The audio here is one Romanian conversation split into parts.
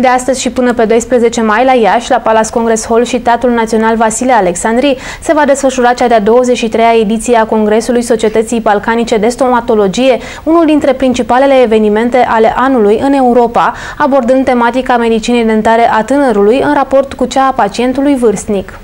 De astăzi și până pe 12 mai la Iași, la Palace Congress Hall și Teatrul Național Vasile Alexandri se va desfășura cea de-a 23-a ediție a Congresului Societății Balcanice de Stomatologie, unul dintre principalele evenimente ale anului în Europa, abordând tematica medicinei dentare a tânărului în raport cu cea a pacientului vârstnic.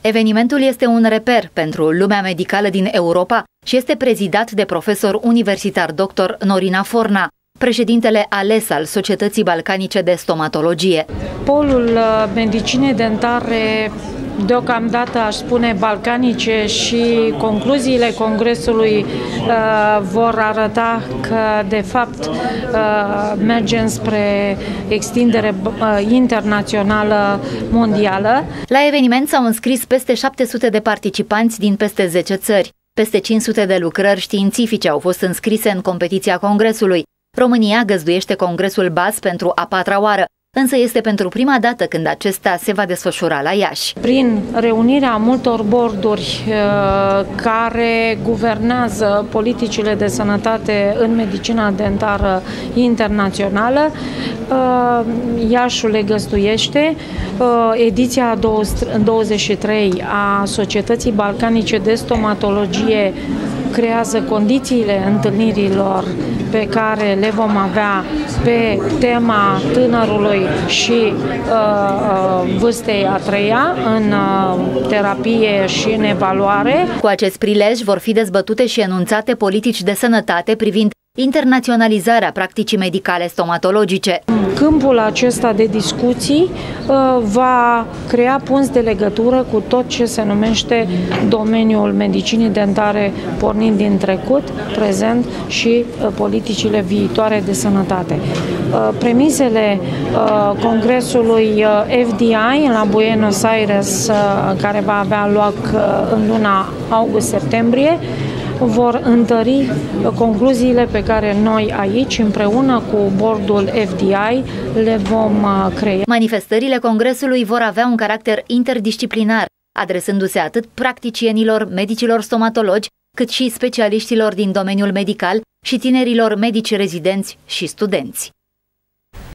Evenimentul este un reper pentru lumea medicală din Europa și este prezidat de profesor universitar dr. Norina Forna, președintele ales al Societății Balcanice de Stomatologie. Polul uh, medicinei dentare deocamdată aș spune balcanice și concluziile congresului uh, vor arăta că de fapt uh, mergem spre extindere uh, internațională mondială. La eveniment s-au înscris peste 700 de participanți din peste 10 țări. Peste 500 de lucrări științifice au fost înscrise în competiția congresului. România găzduiește congresul BAS pentru a patra oară, însă este pentru prima dată când acesta se va desfășura la Iași. Prin reunirea multor borduri uh, care guvernează politicile de sănătate în medicina dentară internațională, uh, Iașul le găzduiește. Uh, ediția 23 a Societății Balcanice de Stomatologie creează condițiile întâlnirilor pe care le vom avea pe tema tânărului și uh, uh, vârstei a treia în uh, terapie și în evaluare. Cu acest prilej vor fi dezbătute și enunțate politici de sănătate privind internaționalizarea practicii medicale stomatologice. Câmpul acesta de discuții uh, va crea punți de legătură cu tot ce se numește domeniul medicinii dentare, pornind din trecut, prezent și uh, politicile viitoare de sănătate. Uh, premisele congresului FDI la Buenos Aires, care va avea loc în luna august-septembrie, vor întări concluziile pe care noi aici, împreună cu bordul FDI, le vom uh, crea. Manifestările Congresului vor avea un caracter interdisciplinar, adresându-se atât practicienilor, medicilor stomatologi, cât și specialiștilor din domeniul medical și tinerilor medici rezidenți și studenți.